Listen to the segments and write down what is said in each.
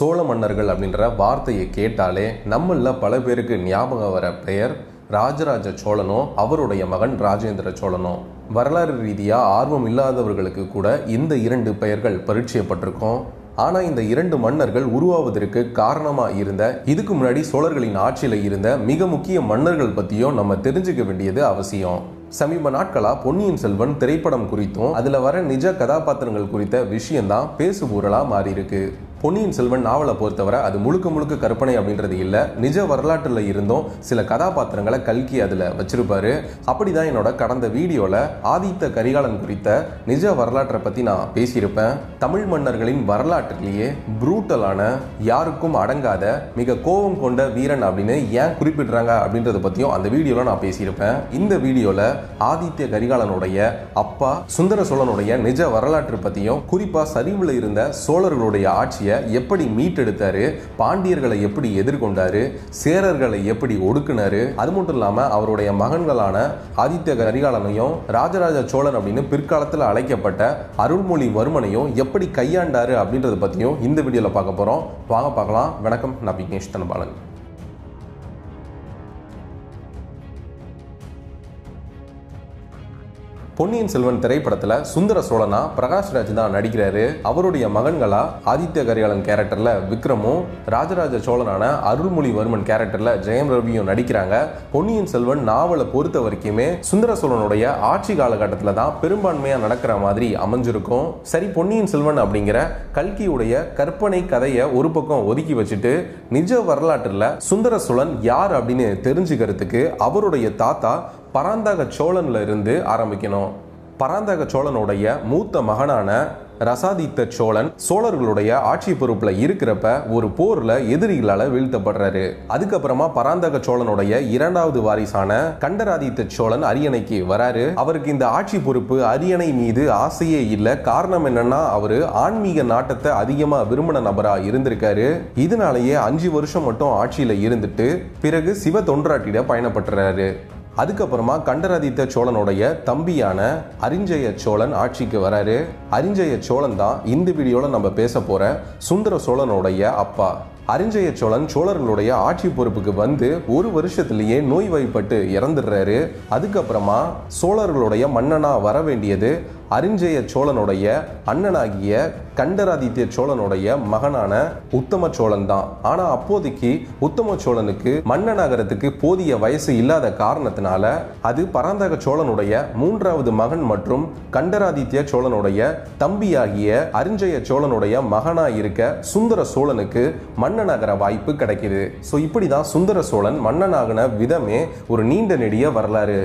சோழ மன்னர்கள் அப்படின்ற வார்த்தையை கேட்டாலே நம்மள பல பேருக்கு ஞாபகம் வர பெயர் ராஜராஜ சோழனோ அவருடைய மகன் ராஜேந்திர சோழனோ. வரலாறு ரீதியாக ஆர்வம் இல்லாதவர்களுக்கு கூட இந்த இரண்டு பெயர்கள் பரிச்சயப்பட்டிருக்கும். ஆனால் இந்த இரண்டு மன்னர்கள் உருவாவதற்கு காரணமாக இருந்த இதுக்கு முன்னாடி சோழர்களின் ஆட்சியில் இருந்த மிக முக்கிய மன்னர்கள் பற்றியும் நம்ம தெரிஞ்சுக்க வேண்டியது அவசியம். சமீப நாட்களாக பொன்னியின் செல்வன் திரைப்படம் குறித்தும் அதில் வர நிஜ கதாபாத்திரங்கள் குறித்த விஷயம்தான் பேசுபொருளா மாறியிருக்கு. பொன்னியின் செல்வன் நாவலை பொறுத்தவரை அது முழுக்க முழுக்க கற்பனை அப்படின்றது இல்லை. நிஜ வரலாற்றில் இருந்தும் சில கதாபாத்திரங்களை கல்கி அதில் வச்சிருப்பாரு. அப்படிதான் என்னோட கடந்த வீடியோவில் ஆதித்த கரிகாலன் குறித்த நிஜ வரலாற்றை பற்றி நான் பேசியிருப்பேன். தமிழ் மன்னர்களின் வரலாற்றிலேயே புரூட்டலான யாருக்கும் அடங்காத மிக கோபம் கொண்ட வீரன் அப்படின்னு ஏன் குறிப்பிடுறாங்க அப்படின்றத பற்றியும் அந்த வீடியோவில் நான் பேசியிருப்பேன். இந்த வீடியோவில் ஆதித்ய கரிகாலனுடைய அப்பா சுந்தர சோழனுடைய நிஜ வரலாற்று பற்றியும் குறிப்பாக சரிவில் இருந்த சோழர்களுடைய ஆட்சியை எப்படி மீட்டெடுத்தாரு? பாண்டியர்களை எப்படி எதிர்கொண்டாரு? சேரர்களை எப்படி ஒடுக்குனாரு? அது மட்டும் இல்லாமல் அவருடைய மகன்களான ஆதித்ய கரிகாலனையும் ராஜராஜ சோழன் அப்படின்னு பிற்காலத்தில் அழைக்கப்பட்ட அருள்மொழிவர்மனையும் எப்படி கையாண்டாரு அப்படின்றத பத்தியும் இந்த வீடியோல பார்க்க போறோம். வாங்க பார்க்கலாம். வணக்கம். நான் விக்னேஷ் தனபாலன். பொன்னியின் செல்வன் திரைப்படத்தில் சுந்தர சோழனா பிரகாஷ்ராஜ் தான் நடிக்கிறாரு. அவருடைய மகன்களா ஆதித்ய கரிகாலன் கேரக்டர்ல விக்ரமும் ராஜராஜ சோழனான அருள்மொழிவர்மன் கேரக்டர்ல ஜெயம் ரவியும் நடிக்கிறாங்க. பொன்னியின் செல்வன் நாவலை பொறுத்த வரைக்குமே சுந்தர சோழனுடைய ஆட்சி காலகட்டத்தில் தான் பெரும்பான்மையாக நடக்கிற மாதிரி அமைஞ்சிருக்கும். சரி பொன்னியின் செல்வன் அப்படிங்கிற கல்கியுடைய கற்பனை கதையை ஒரு பக்கம் ஒதுக்கி வச்சுட்டு நிஜ வரலாற்றில் சுந்தர சோழன் யார் அப்படின்னு தெரிஞ்சுக்கிறதுக்கு அவருடைய தாத்தா பராந்தக சோழன்ல இருந்து ஆரம்பிக்கணும். பராந்தக சோழனுடைய மூத்த மகனான ரசாதித்த சோழன் சோழர்களுடைய ஆட்சி பொறுப்புல இருக்கிறப்ப ஒரு போர்ல எதிரிகளால வீழ்த்தப்படுறாரு. அதுக்கப்புறமா பராந்தக சோழனுடைய இரண்டாவது வாரிசான கண்டராதித்த சோழன் அரியணைக்கு வராரு. அவருக்கு இந்த ஆட்சி பொறுப்பு அரியணை மீது ஆசையே இல்லை. காரணம் என்னன்னா அவரு ஆன்மீக நாட்டத்தை அதிகமா விரும்பின நபரா இருந்திருக்காரு. இதனாலேயே அஞ்சு வருஷம் மட்டும் ஆட்சியில இருந்துட்டு பிறகு சிவ தொண்டராட்டிட பயணப்பட்டுறாரு. அதுக்கப்புறமா கண்டராதித்த சோழனுடைய தம்பியான அரிஞ்சய சோழன் ஆட்சிக்கு வராரு. அரிஞ்சய சோழன் தான் இந்த வீடியோவில் நம்ம பேச போகிற சுந்தர சோழனுடைய அப்பா. அரிஞ்சய சோழன் சோழர்களுடைய ஆட்சி பொறுப்புக்கு வந்து ஒரு வருஷத்திலேயே நோய்வாய்ப்பட்டு இறந்துடுறாரு. அதுக்கப்புறமா சோழர்களுடைய மன்னனா வர வேண்டியது அரிஞ்சய சோழனுடைய அண்ணனாகிய கண்டராதித்ய சோழனுடைய மகனான உத்தம சோழன் தான் ஆனால் அப்போதைக்கு உத்தம சோழனுக்கு மன்னனாகிறதுக்கு போதிய வயசு இல்லாத காரணத்தினால அது பராந்தக சோழனுடைய மூன்றாவது மகன் மற்றும் கண்டராதித்ய சோழனுடைய தம்பியாகிய அரிஞ்சய சோழனுடைய மகனாக இருக்க சுந்தர சோழனுக்கு மன்னனாகிற வாய்ப்பு கிடைக்குது. ஸோ இப்படி தான் சுந்தர சோழன் மன்னனாகின விதமே ஒரு நீண்ட நெடிய வரலாறு.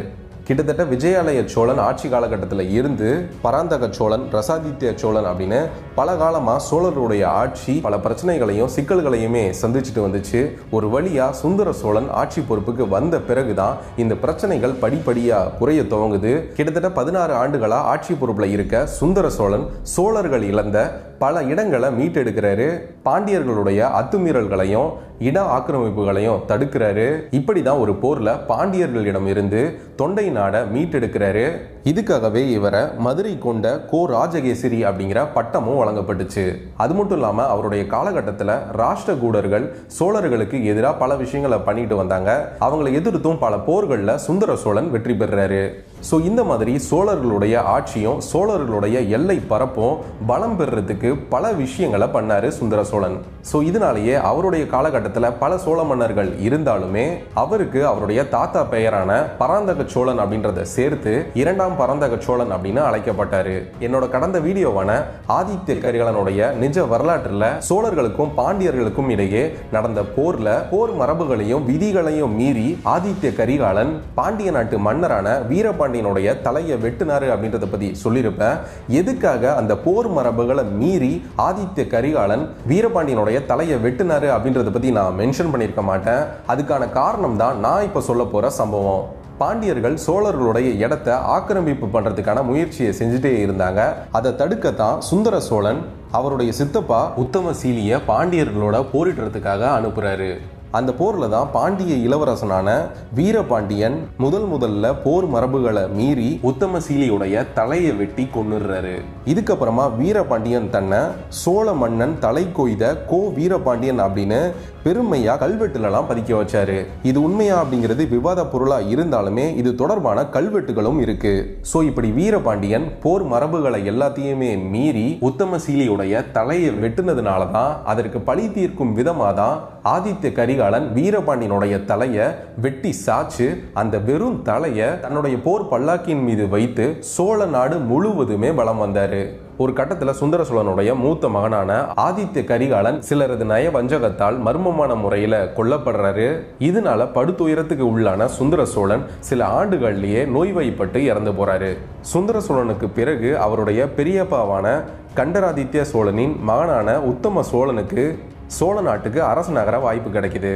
கிட்டத்தட்ட விஜயாலய சோழன் ஆட்சி காலகட்டத்தில் இருந்து பராந்தக சோழன் ரசாதித்ய சோழன் அப்படின்னு பல காலமாக சோழருடைய ஆட்சி பல பிரச்சனைகளையும் சிக்கல்களையுமே சந்திச்சுட்டு வந்துச்சு. ஒரு வழியாக சுந்தர சோழன் ஆட்சி பொறுப்புக்கு வந்த பிறகுதான் இந்த பிரச்சனைகள் படிப்படியாக குறைய துவங்குது. கிட்டத்தட்ட பதினாறு ஆண்டுகளாக ஆட்சி பொறுப்பில் இருக்க சுந்தர சோழன் சோழர்கள் இழந்த பல இடங்களை மீட்டெடுக்கிறாரு. பாண்டியர்களுடைய அத்துமீறல்களையும் இட ஆக்கிரமிப்புகளையும் தடுக்கிறாரு. இப்படிதான் ஒரு போர்ல பாண்டியர்களிடம் இருந்து தொண்டை நாட மீட்டெடுக்கிறாரு. இதுக்காகவே இவரை மதுரை கொண்ட கோ ராஜகேசரி அப்படிங்கிற பட்டமும் வழங்கப்பட்டுச்சு. அது மட்டும் இல்லாம அவருடைய காலகட்டத்தில் ராஷ்டிரகூடர்கள் சோழர்களுக்கு எதிராக பல விஷயங்களை பண்ணிட்டு வந்தாங்க. அவங்களை எதிர்த்தும் பல போர்களில் சுந்தர சோழன் வெற்றி பெறுறாரு ஸோ இந்த மாதிரி சோழர்களுடைய ஆட்சியும் சோழர்களுடைய எல்லை பரப்பும் பலம் பெறுறதுக்கு பல விஷயங்களை பண்ணாரு சுந்தர சோழன். ஸோ இதனாலேயே அவருடைய காலகட்டத்தில் பல சோழ மன்னர்கள் இருந்தாலுமே அவருக்கு அவருடைய தாத்தா பெயரான பராந்தக சோழன் அப்படின்றத சேர்த்து இரண்டாம் பரந்தக சோழன் அப்படின்னு அழைக்கப்பட்டாரு. என்னோட கடந்த வீடியோவான ஆதித்ய கரிகாலனுடைய நிஜ வரலாற்றில் சோழர்களுக்கும் பாண்டியர்களுக்கும் இடையே நடந்த போர்ல போர் மரபுகளையும் விதிகளையும் மீறி ஆதித்ய கரிகாலன் பாண்டிய நாட்டு மன்னரான வீரபாண்டியனுடைய தலையை வெட்டினாரு அப்படின்றத பத்தி சொல்லியிருப்பேன். எதுக்காக அந்த போர் மரபுகளை மீறி ஆதித்ய கரிகாலன் வீரபாண்டியனுடைய தலையை வெட்டினாரு அப்படின்றத பத்தி நான் மென்ஷன் பண்ணியிருக்க மாட்டேன். அதுக்கான காரணம் தான் நான் இப்போ சொல்ல போற சம்பவம். பாண்டியர்கள் சோழர்களுடைய இடத்தை ஆக்கிரமிப்பு பண்ணுறதுக்கான முயற்சியை செஞ்சுட்டே இருந்தாங்க. அதை தடுக்கத்தான் சுந்தர சோழன் அவருடைய சித்தப்பா உத்தம சீலிய பாண்டியர்களோட போரிடுறதுக்காக அனுப்புறாரு. அந்த போர்ல தான் பாண்டிய இளவரசனான வீரபாண்டியன் முதல் முதல்ல போர் மரபுகளை மீறி உத்தமசீலியுடைய தலையை வெட்டி கொன்னுடுறாரு. இதுக்கப்புறமா வீரபாண்டியன் தன்னை சோழ மன்னன் தலை கொய்த கோ வீரபாண்டியன் அப்படின்னு பெருமையா கல்வெட்டுலலாம் பதிக்க வச்சாரு. இது உண்மையா அப்படிங்கிறது விவாத பொருளா இருந்தாலுமே இது தொடர்பான கல்வெட்டுகளும் இருக்கு. ஸோ இப்படி வீரபாண்டியன் போர் மரபுகளை எல்லாத்தையுமே மீறி உத்தமசீலியுடைய தலையை வெட்டுனதுனால தான் அதற்கு பழி தீர்க்கும் விதமா தான் ஆதித்ய கரிகாலன் வீரபாண்டியனுடைய தலையை வெட்டி சாச்சு அந்த வெறும் தலையை தன்னுடைய போர் பல்லாக்கின் மீது வைத்து சோழ நாடு முழுவதுமே பலம் வந்தாரு. ஒரு கட்டத்தில் சுந்தர சோழனுடைய மூத்த மகனான ஆதித்ய கரிகாலன் சிலரது நய வஞ்சகத்தால் மர்மமான முறையில் கொல்லப்படுறாரு. இதனால படுத்துயரத்துக்கு உள்ளான சுந்தர சோழன் சில ஆண்டுகள்லேயே நோய்வாய்ப்பட்டு இறந்து போறாரு. சுந்தர சோழனுக்கு பிறகு அவருடைய பெரியப்பாவான கண்டராதித்ய சோழனின் மகனான உத்தம சோழனுக்கு சோழ நாட்டுக்கு அரசனாகிற வாய்ப்பு கிடைக்குது.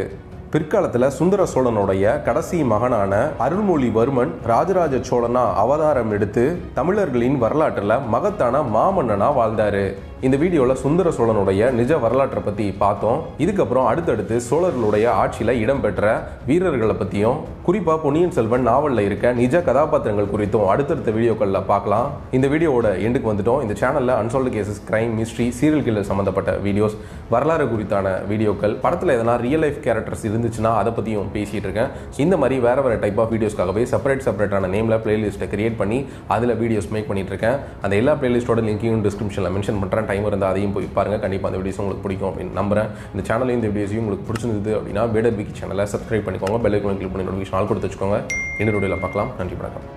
பிற்காலத்தில் சுந்தர சோழனுடைய கடைசி மகனான அருள்மொழிவர்மன் ராஜராஜ சோழனா அவதாரம் எடுத்து தமிழர்களின் வரலாற்றில் மகத்தான மாமன்னனா வாழ்ந்தாரு. இந்த வீடியோவில் சுந்தர சோழனுடைய நிஜ வரலாற்றை பற்றி பார்த்தோம். இதுக்கப்புறம் அடுத்தடுத்து சோழர்களுடைய ஆட்சியில் இடம்பெற்ற வீரர்களை பற்றியும் குறிப்பாக பொன்னியின் செல்வன் நாவலில் இருக்க நிஜ கதாபாத்திரங்கள் குறித்தும் அடுத்தடுத்த வீடியோக்களில் பார்க்கலாம். இந்த வீடியோவோட எண்டுக்கு வந்துட்டோம். இந்த சேனலில் unsolved cases crime mystery serial killer சம்மந்தப்பட்ட வீடியோஸ் வரலாறு குறித்தான வீடியோக்கள் படத்தில் எதனா ரியல் லைஃப் கேரக்டர்ஸ் இருந்துச்சுன்னா அதை பற்றியும் பேசிகிட்டு இருக்கேன். இந்த மாதிரி வேறு வேறு டைப் ஆஃப் வீடியோஸ்க்காகவே செப்பரேட் செப்பரேட்டான நேமில் பிளேலிஸ்ட்டை கிரியேட் பண்ணி அதில் வீடியோஸ் மேக் பண்ணிட்டு இருக்கேன். அந்த எல்லா பிளேலிஸ்ட்டோட லிங்கையும் டிஸ்கிரிப்ஷனில் மென்ஷன் பண்ணுறேன் டைம் இருந்தால் அதையும் போய் பாருங்கள் கண்டிப்பாக அந்த வீடியோஸ் உங்களுக்கு பிடிக்கும் அப்படின்னு நம்புறேன். இந்த சேனலையும் இந்த வீடியோஸையும் உங்களுக்கு பிடிச்சிருந்தது அப்படின்னா வேடர் பிகி சேனலை சப்ஸ்கிரைப் பண்ணிக்கோங்க. பெல் ஐக்கன் கிளிக் பண்ணி நோட்டிஃபிகேஷன் ஆல் கொடுத்து வச்சுக்கோங்க. இன்னொரு வீடியோவில் பார்க்கலாம். நன்றி வணக்கம்.